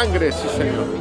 sangre, sí, Señor.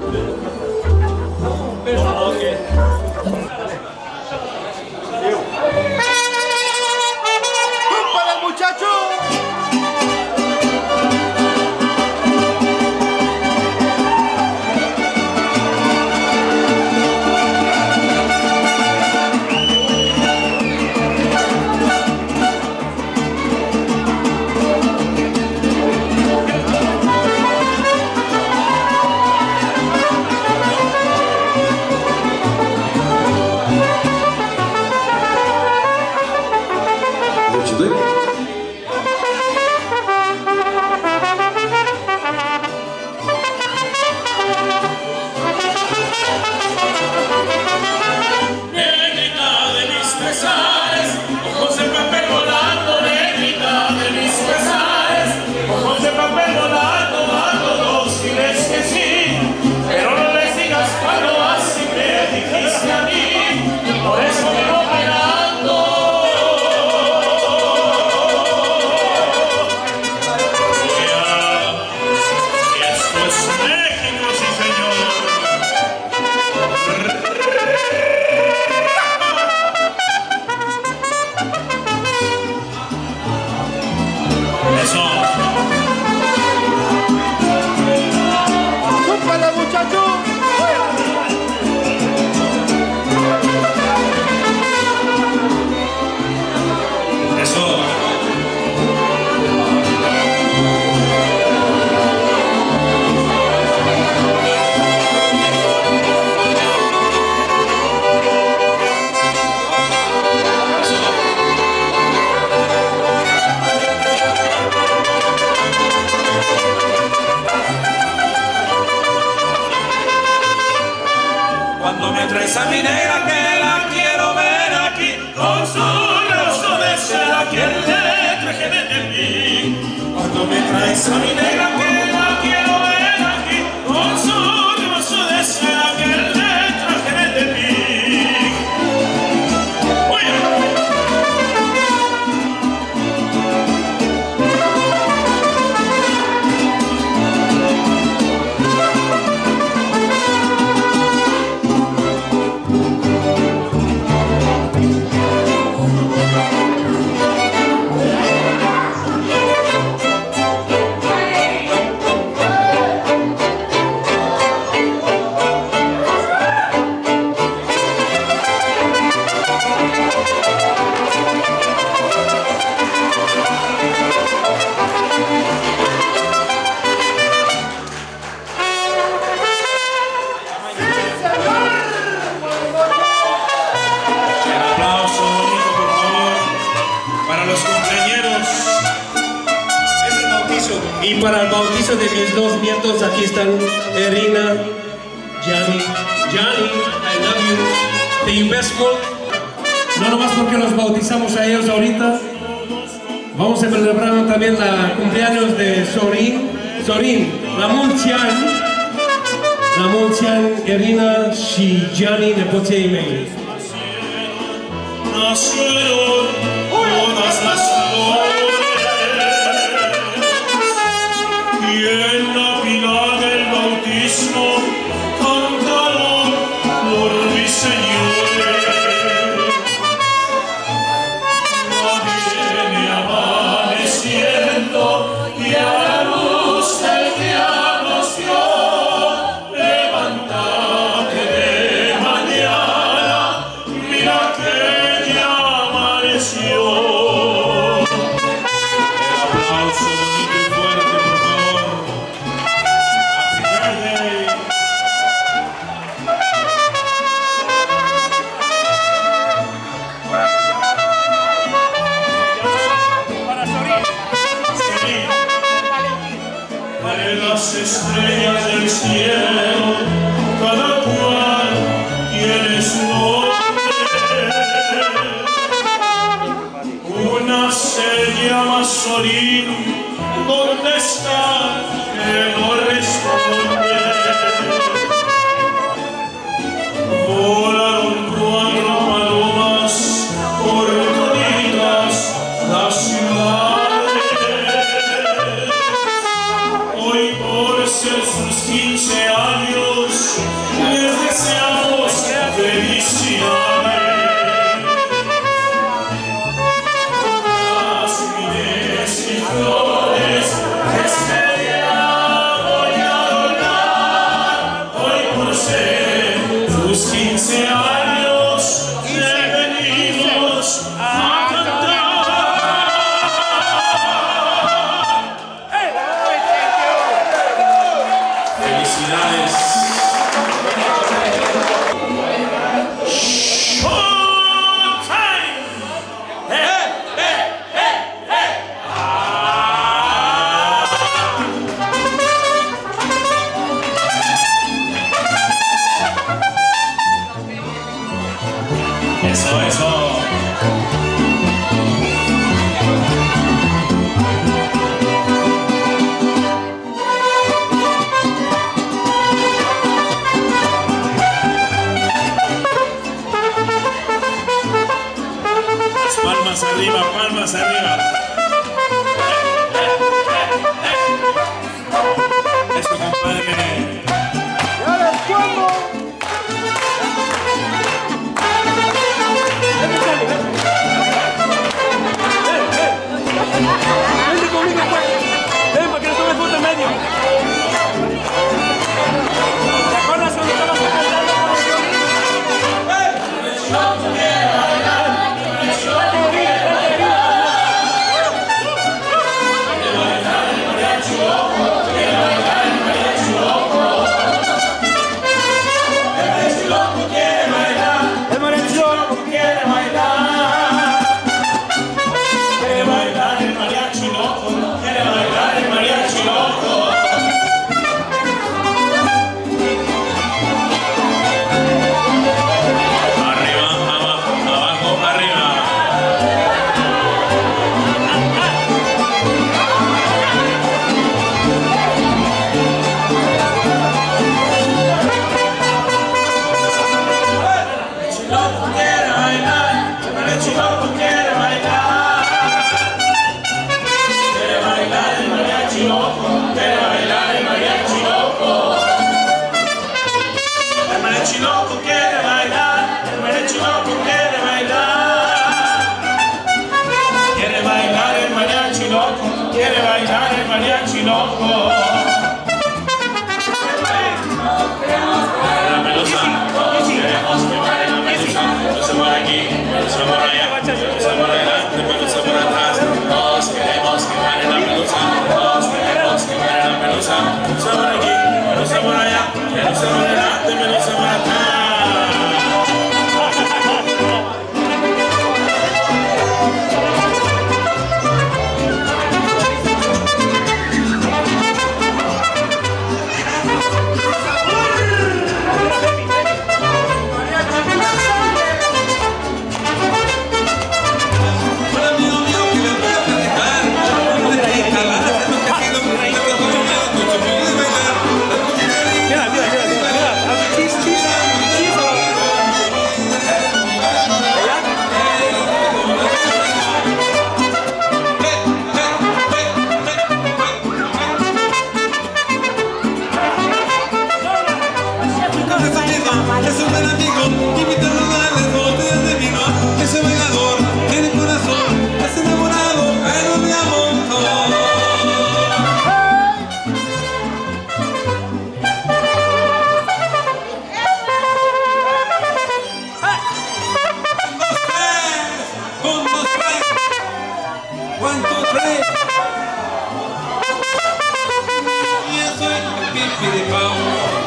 Y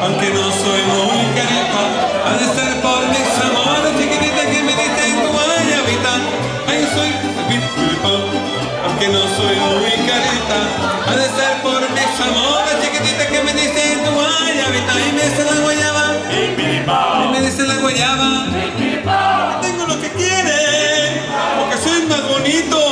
aunque no soy muy carita, ha de ser por mis amores chiquitita que me dicen guayabita, ay soy aunque no soy muy carita, ha de ser por mis amores chiquitita que me dicen guayabita, y me dice la guayaba, y me dice la guayaba, tengo lo que quiere, porque soy más bonito.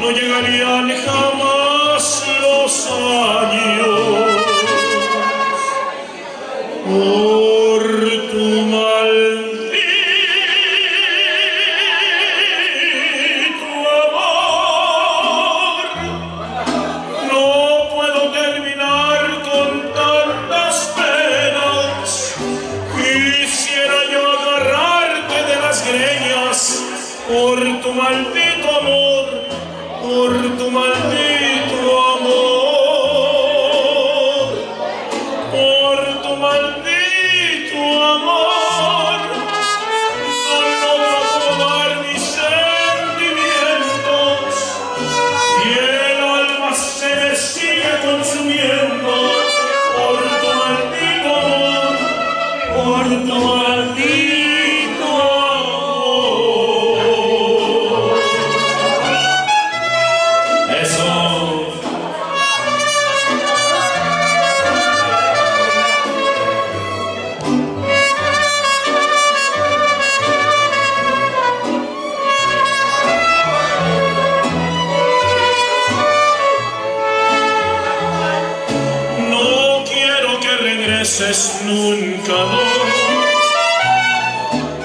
no llegarían jamás los años.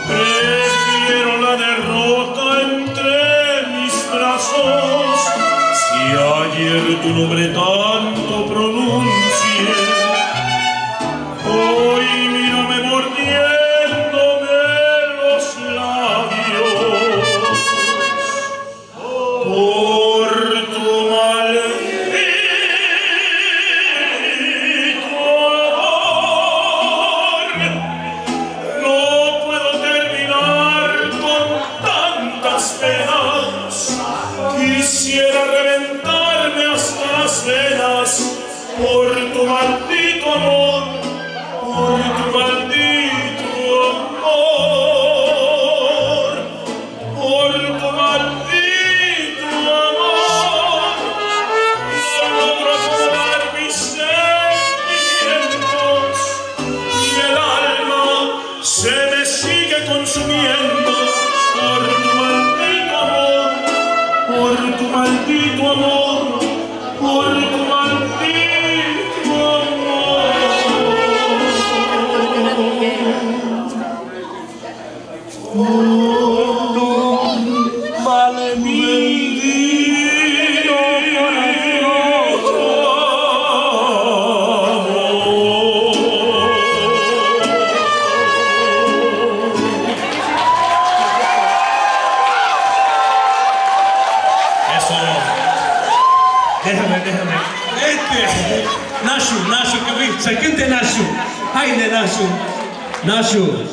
Prefiero la derrota entre mis brazos, si ayer tu nombre tanto.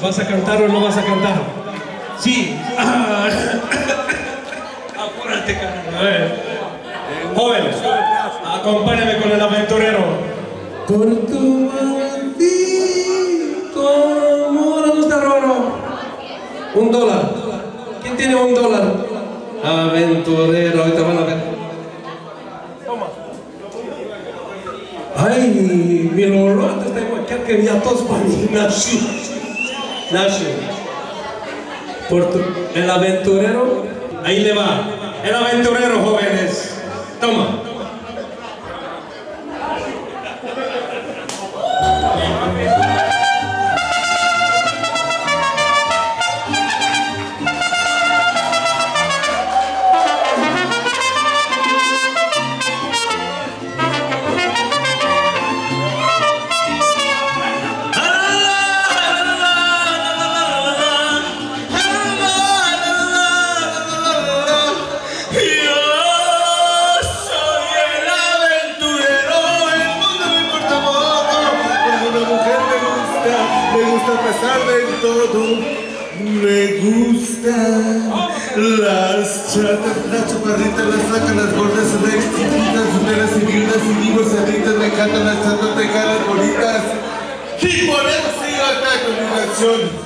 ¿vas a cantar o no vas a cantar? Sí, Nacho. El aventurero. Ahí le va. El aventurero, joven. soon.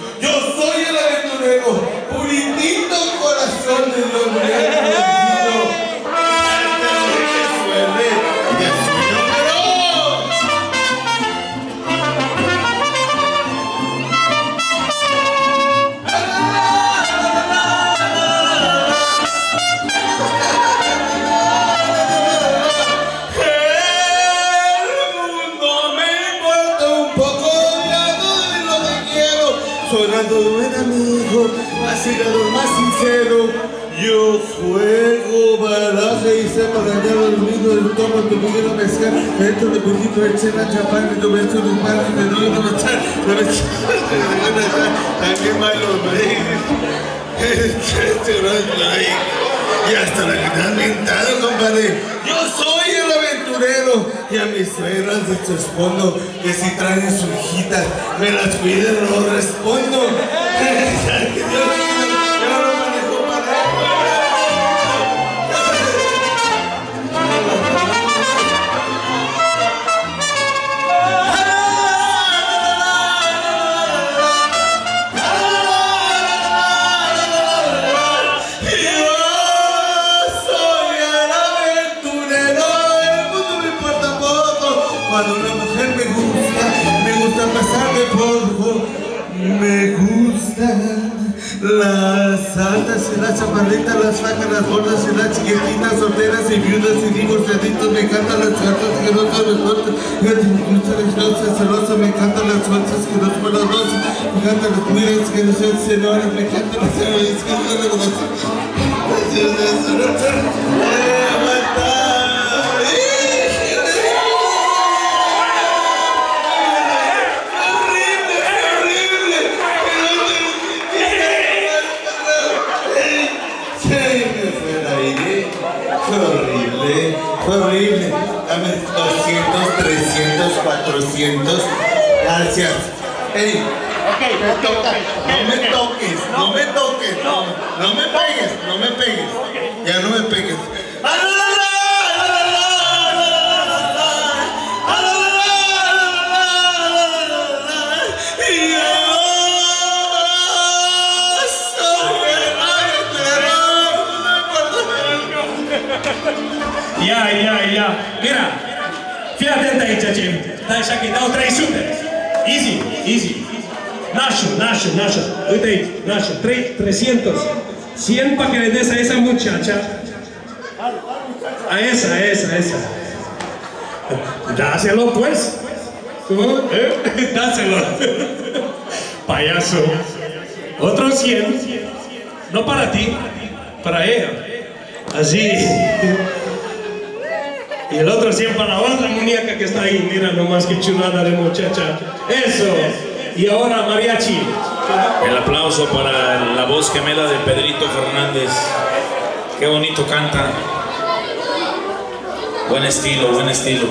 Y a mis suegras les respondo que si traen sus hijitas, me las cuiden, no respondo. y las flacas, las gordas y las chiquititas, solteras y viudas y divorciaditos. Me encantan las gatas que no son las gotas. Me me encantan las bolsas que no son las rosas. Me encantan las mujeres que no son señoras, me encantan las señoras que no las. 200. Gracias. Ey, okay, me okay, toca. Okay, no me toques, no, me toques, no, no me pegues, no me pegues. Ya no me pegues. Ya, ya, ya. Mira, fíjate ahí, chachín. Dai așa că-i dau 300. Easy, easy. Nașo, nașo, nașo. Uite aici. 3, 300. 100 para que le des a esa muchacha. A esa, a esa, a esa. Dáselo, pues. ¿Eh? Dáselo. Payaso. Otro 100. No para ti, para ella. Así. Y el otro 100 para la otra muñeca que está ahí. Mira nomás qué chulada de muchacha. Eso. Y ahora mariachi. El aplauso para la voz gemela de Pedrito Fernández. Qué bonito canta. Buen estilo, buen estilo.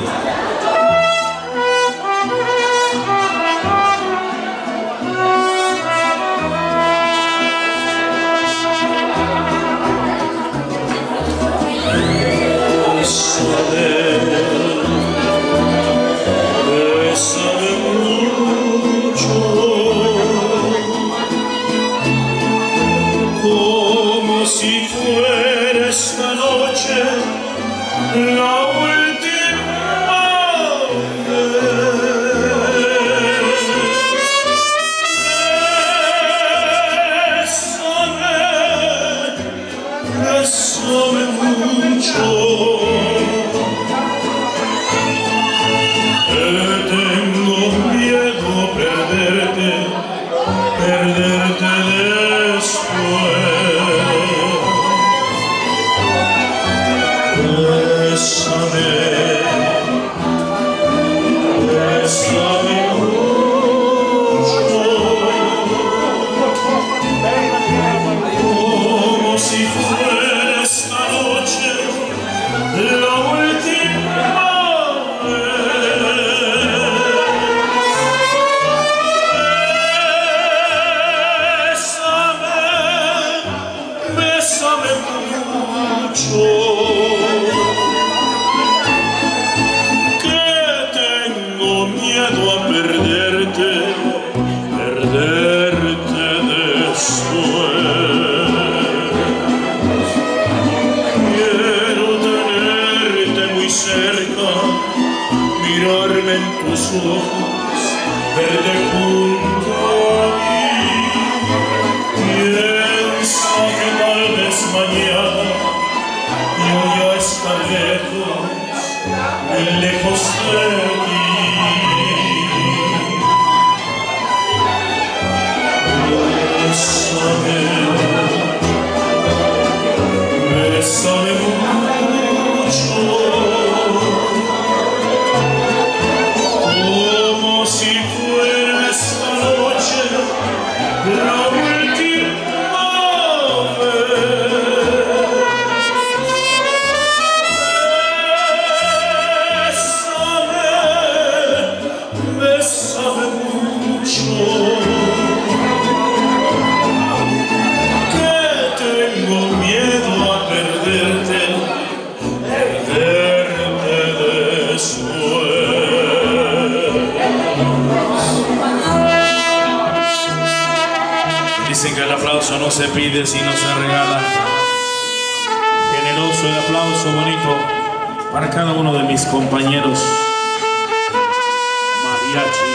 Mariachi.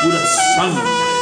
Pura sangre.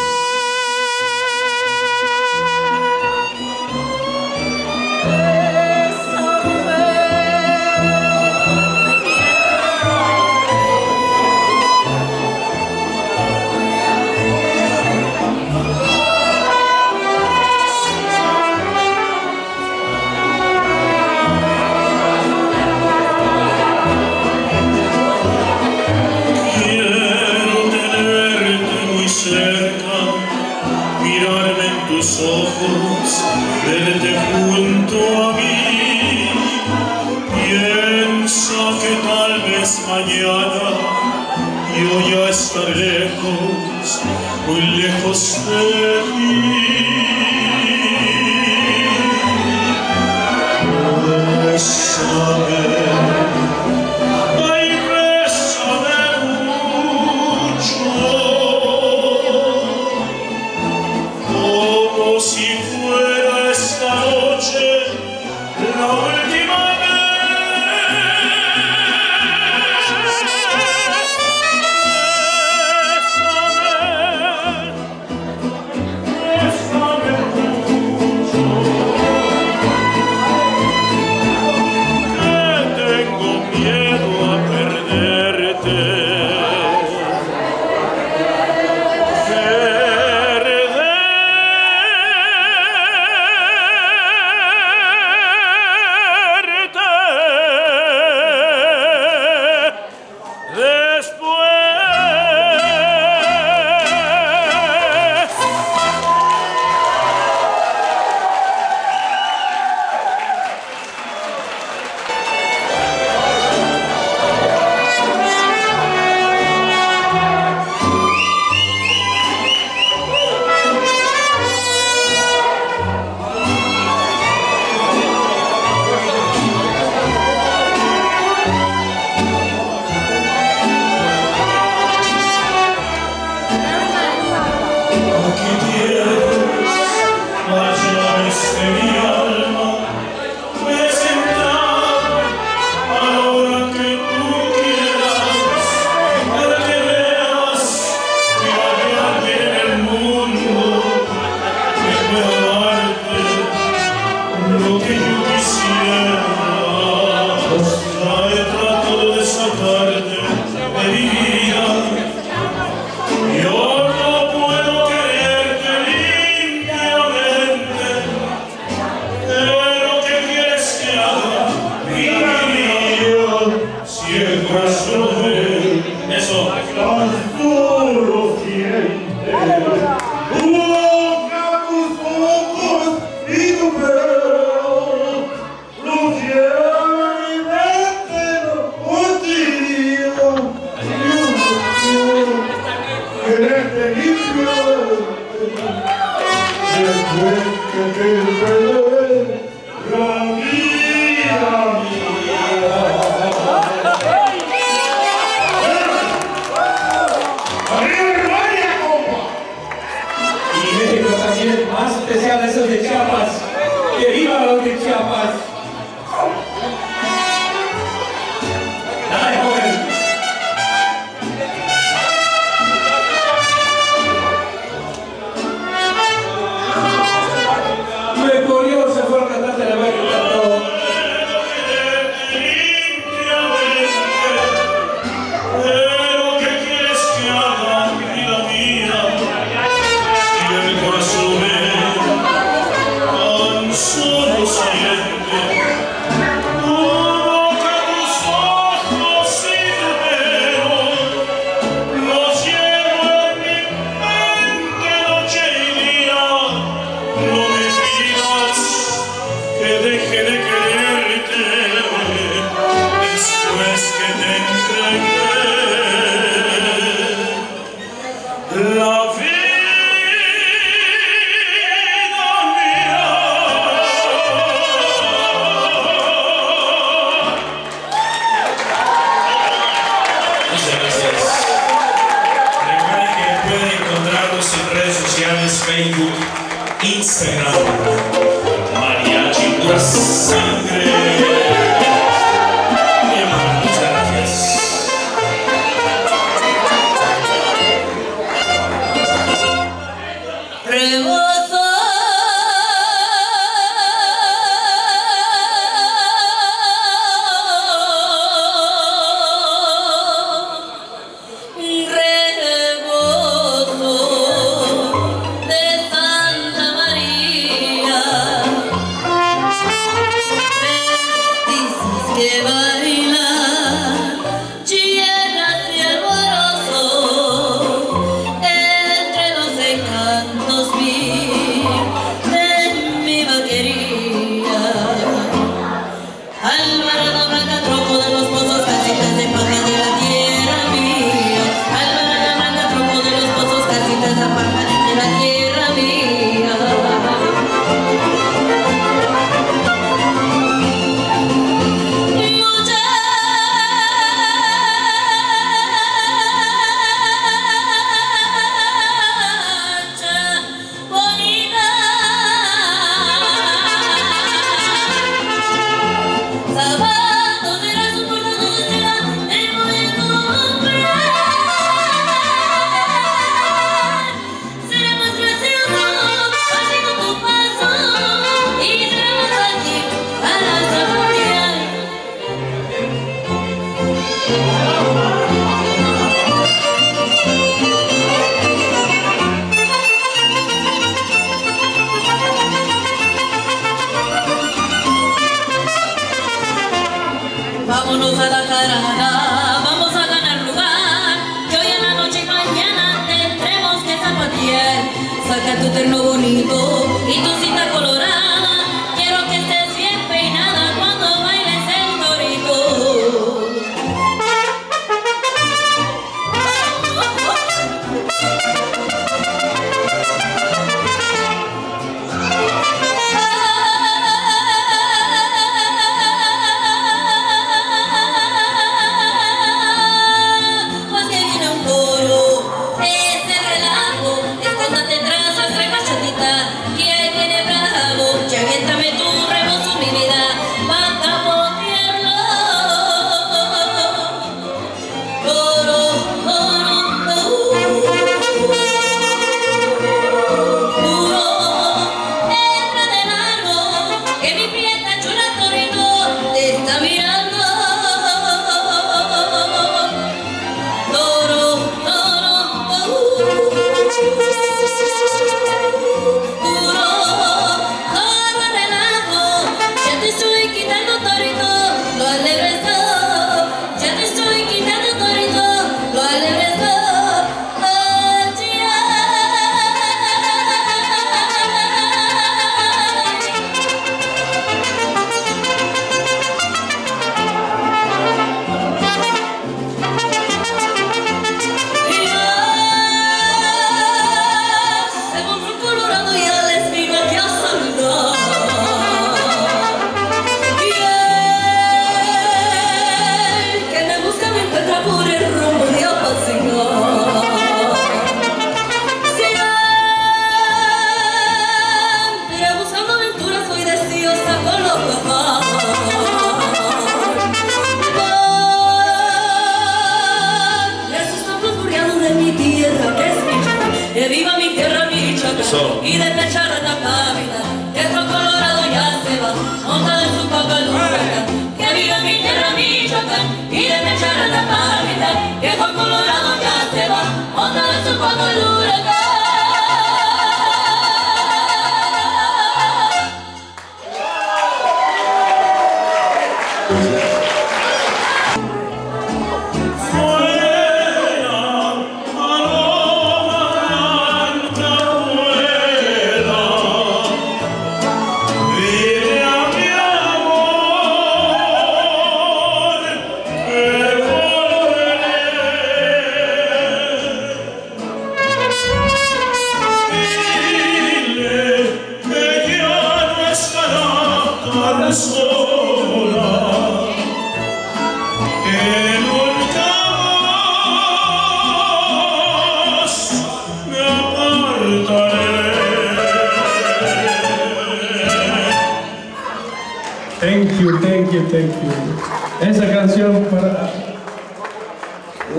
Thank you, thank you. Esa canción para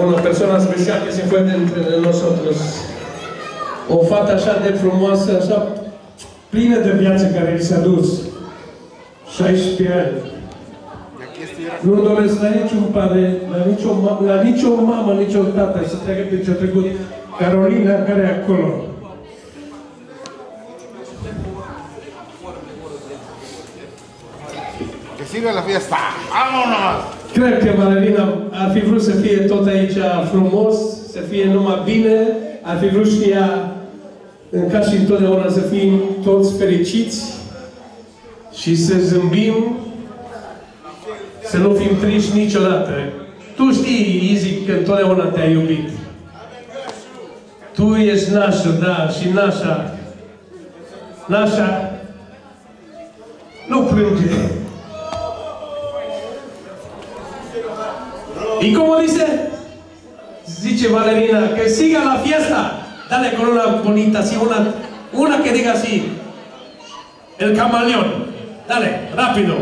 una persona especial que se fue de entre nosotros. O fată așa de frumoasă, așa plină de viață care i s-a dus. 16 ani. Nu doresc la niciun pare, la nicio, ma- la nicio mamă, nicio tată să treacă pe ce a trecut Carolina care e acolo. Que siga la fiesta. ¡Vámonos! Cred că Valerina ar fi vrut să fie tot aici frumos, să fie numai bine, ar fi vrut și ea, în ca și întotdeauna, să fim toți fericiți și să zâmbim, să nu fim triști niciodată. Tu știi, Izzy, că întotdeauna te-ai iubit. Tu ești nașă, da, și nașa, nașa, nu plânge. ¿Y cómo dice? Dice Valerina, que siga la fiesta. Dale con una bonita, así, una, una que diga así. El camaleón. Dale, rápido.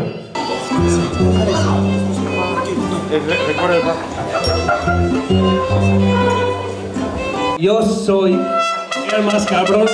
Yo soy el más cabrón.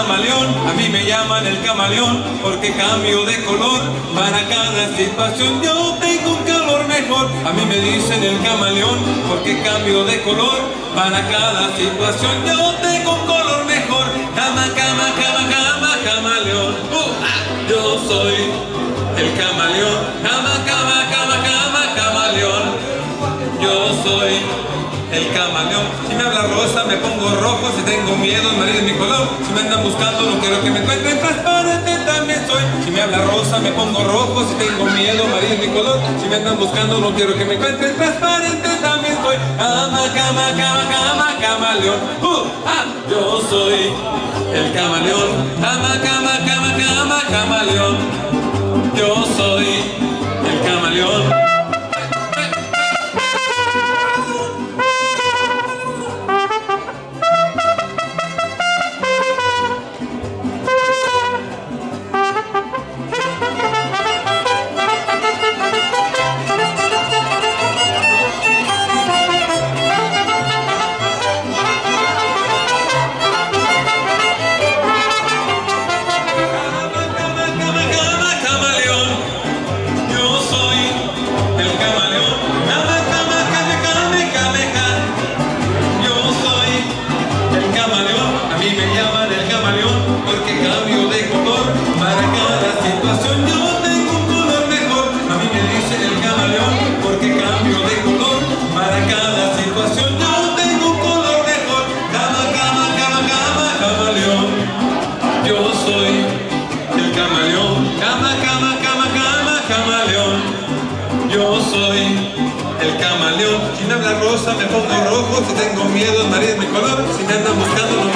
A mí me llaman el camaleón porque cambio de color para cada situación. Yo tengo un calor mejor. A mí me dicen el camaleón porque cambio de color para cada situación. Yo tengo un color mejor. Cama, cama, cama, cama, camaleón. Uh, ah, yo soy el camaleón. Cama, cama, cama, cama, camaleón. Yo soy el camaleón. Si me habla rosa, me pongo rojo. Si tengo miedo, es mi color. Buscando, no quiero que me encuentren. Transparente también soy. Si me habla rosa, me pongo rojo. Si tengo miedo, es mi color. Si me andan buscando, no quiero que me encuentren. Transparente también soy. Cama, cama, cama, cama, camaleón. Uh, ah, yo soy el camaleón. Cama, cama, cama, cama, camaleón. Yo soy el camaleón. Mi color. Si me andan buscando,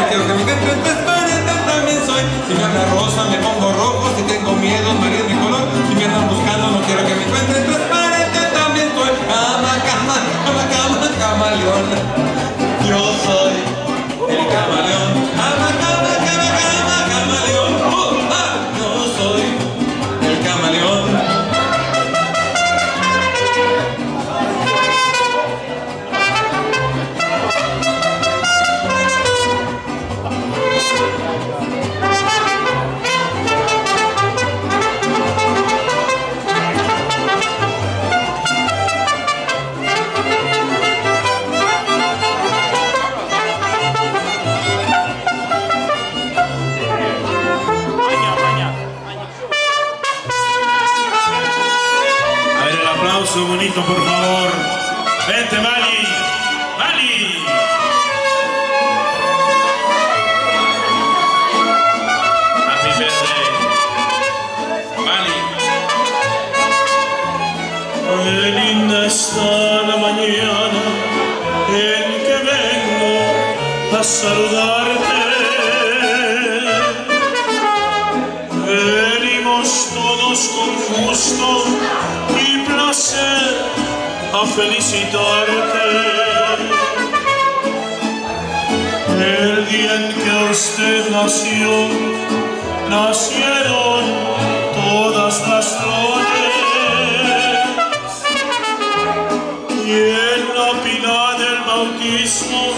gusto y placer a felicitarte. El día en que usted nació, nacieron todas las flores. Y en la pila del bautismo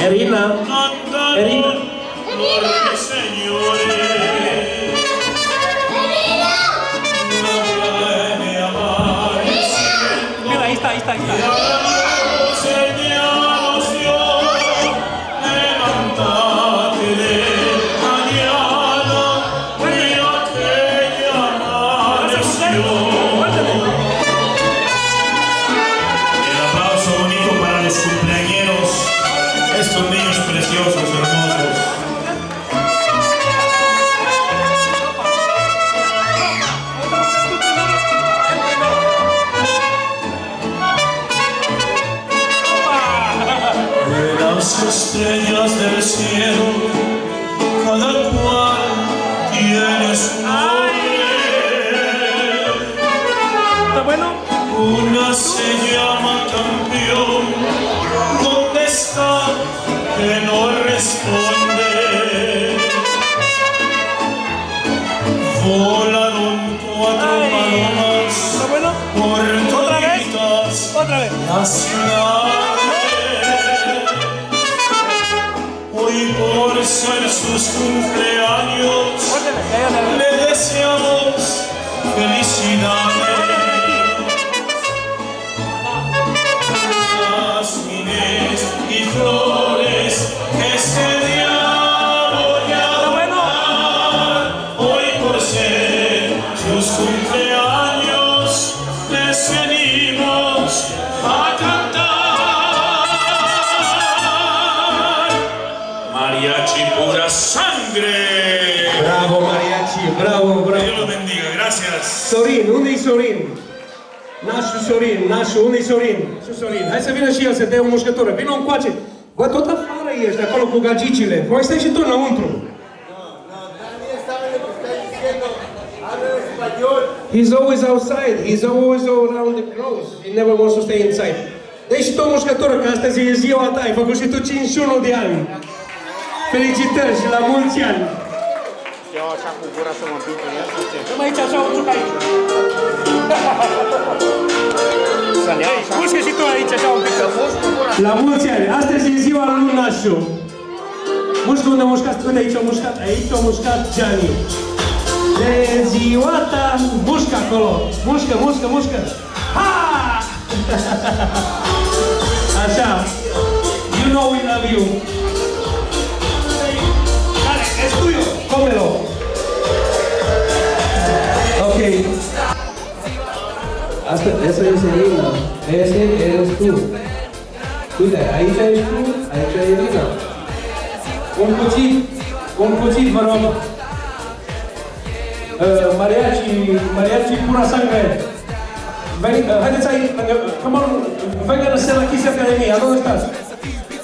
Volaron cuatro palomas ¿Está bueno? por ¿Otra vez? Otra vez. la ciudad. Hoy por ser sus cumpleaños le deseamos felicidades. Sorin, nașul, unde e Sorin? Și Sorin, hai să vină și el să dea o mușcătură. Vină încoace. Bă, tot afară ești, acolo cu gagicile. Voi stai și tu înăuntru. He's always outside. He's always around the crows. He never wants to stay inside. Dă și tu o mușcătură, că astăzi e ziua ta. Ai făcut și tu 51 de ani. Felicitări și la mulți ani. Eu așa cu gura să mă împing în ea, știi ce? Dă-mă aici așa, un juc aici. Să-l iau așa. Mușcă și tu aici așa un pic. Să mușc cu gura. La mulți ani! Astăzi e ziua lui Nașu. Mușcă unde a mușcat? Uite, aici a mușcat, aici a mușcat Gianni. De ziua ta, mușcă acolo. Mușcă, mușcă, mușcă. Ha! Așa. You know we love you. Dale, es tuyo. Cómelo. Ok. Asta, esa es Elena. Ese eres tú. Uite, aici ești tu, aici e Elena. Un cuțit, un cuțit, vă rog. Uh, mariachi, mariachi pura sangre. Veni, uh, haideți aici, uh, come on, vengan a hacer la Kiss Academia, ¿dónde estás?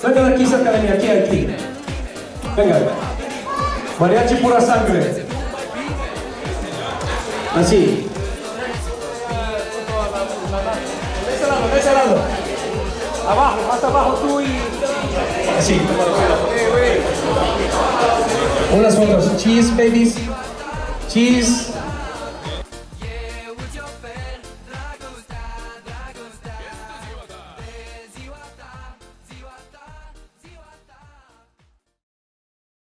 Vengan a Kiss Academia, aquí, aquí. Venga. Mariachi pura sangre. Así. Abajo, más abajo tú y... Así. Unas fotos. Cheese, babies. Cheese.